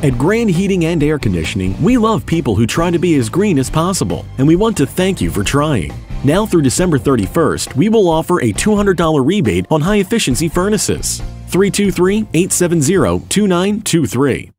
At Grand Heating and Air Conditioning, we love people who try to be as green as possible, and we want to thank you for trying. Now through December 31st, we will offer a $200 rebate on high efficiency furnaces. 323 870 2923.